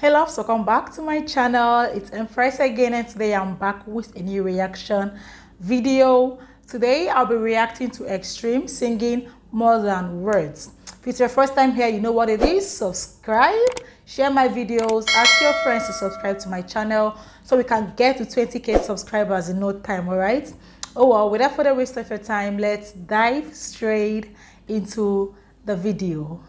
Hey loves, welcome back to my channel. It's Empress again and today I'm back with a new reaction video. Today I'll be reacting to Extreme singing More Than Words. If it's your first time here, you know what it is. Subscribe, share my videos, ask your friends to subscribe to my channel so we can get to 20k subscribers in no time, alright? Oh well, without further waste of your time, let's dive straight into the video.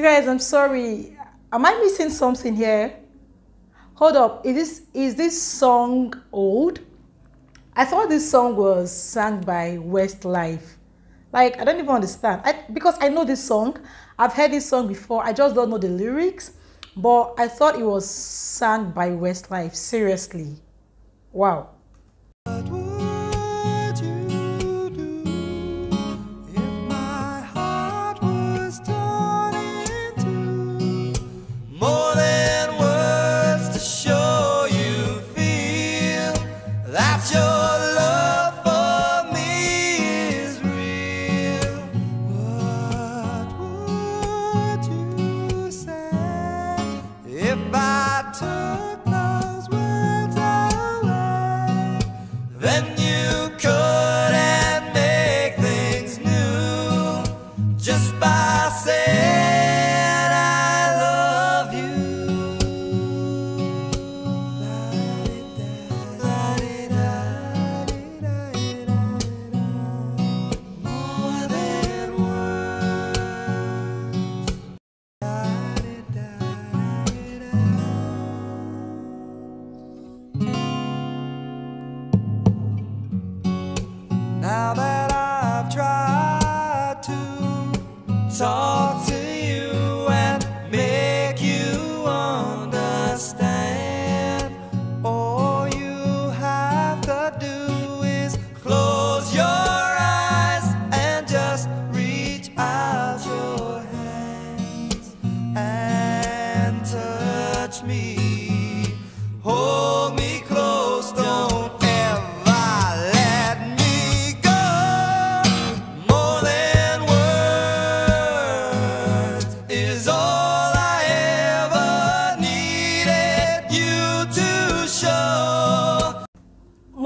You guys, I'm sorry. Am I missing something here? Hold up. Is this is this song old? I thought this song was sung by Westlife. Like I don't even understand. I, because I know this song. I've heard this song before. I just don't know the lyrics. But I thought it was sung by Westlife. Seriously. Wow. That your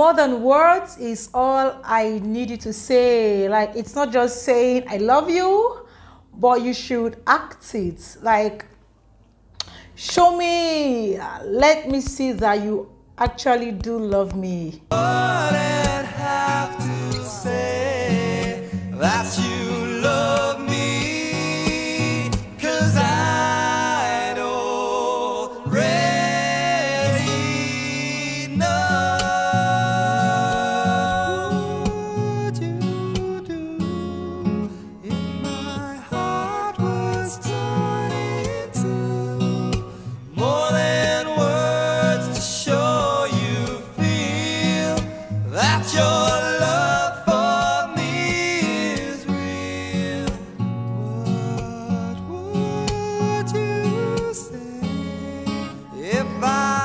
more than words is all I need you to say. Like, it's not just saying, I love you, but you should act it. Like, show me, let me see that you actually do love me. wouldn't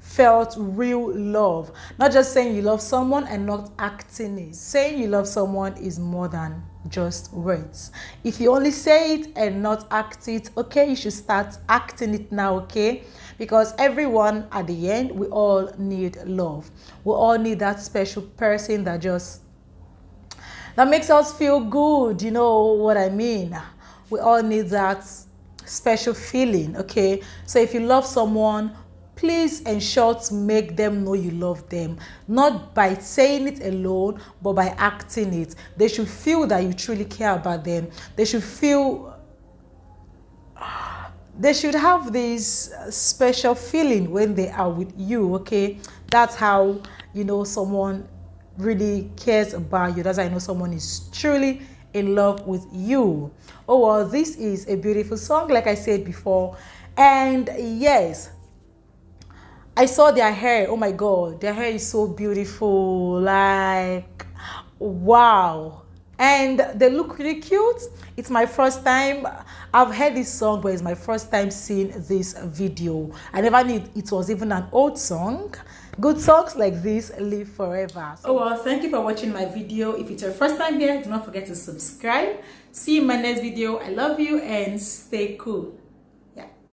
felt real love. Not just saying you love someone and not acting it. Saying you love someone is more than just words. If you only say it and not act it, okay, you should start acting it now, okay? Because everyone at the end, we all need love. We all need that special person that just that makes us feel good, you know what I mean? We all need that special feeling, okay? So if you love someone, please ensure to make them know you love them. Not by saying it alone but by acting it. They should feel that you truly care about them. They should feel they should have this special feeling when they are with you okay? That's how you know someone really cares about you. That's how i know someone is truly in love with you. Oh well this is a beautiful song like i said before. And yes I saw their hair. Oh my god, their hair is so beautiful. Like, wow. And they look really cute. It's my first time. I've heard this song, but it's my first time seeing this video. I never knew it was even an old song. Good songs like this live forever. Oh well, thank you for watching my video. If it's your first time here, do not forget to subscribe. See you in my next video. I love you and stay cool.